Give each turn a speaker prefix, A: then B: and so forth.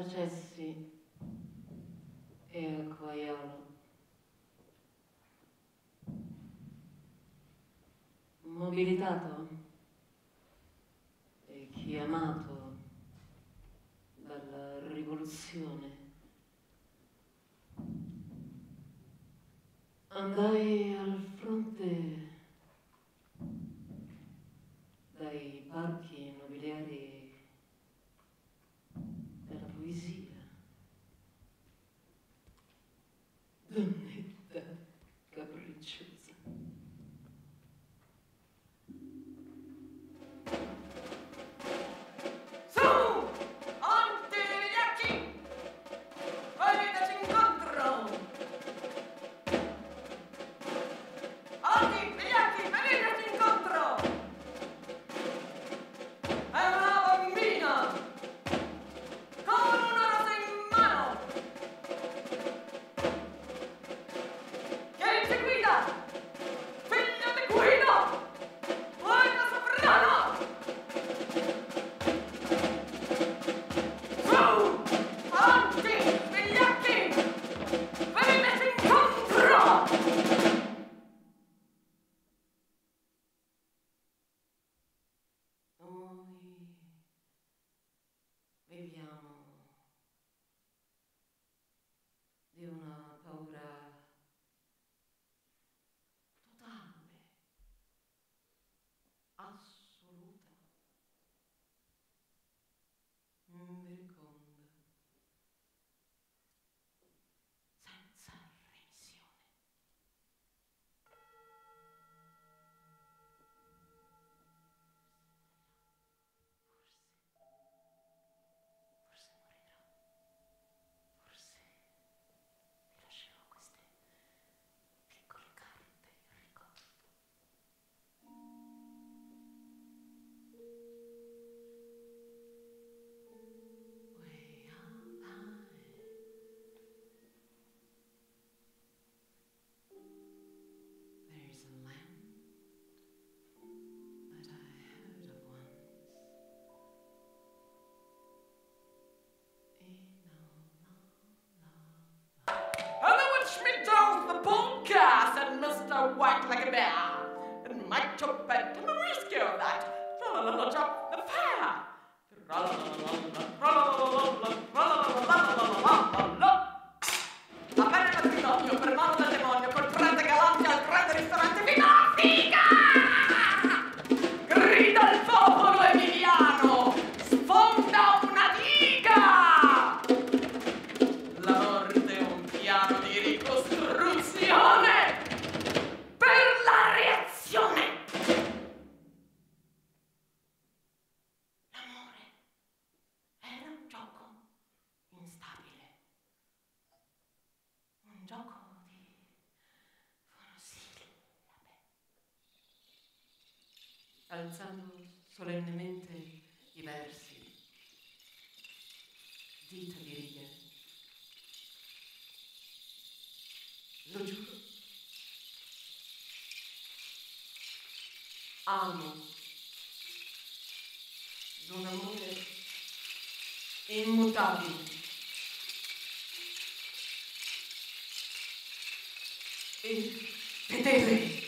A: processi e al. Mobilitato e chiamato dalla rivoluzione viviamo di una back. alzando solennemente i versi, dita di righe. Lo giuro. Amo d'un amore immutabile. E fedele.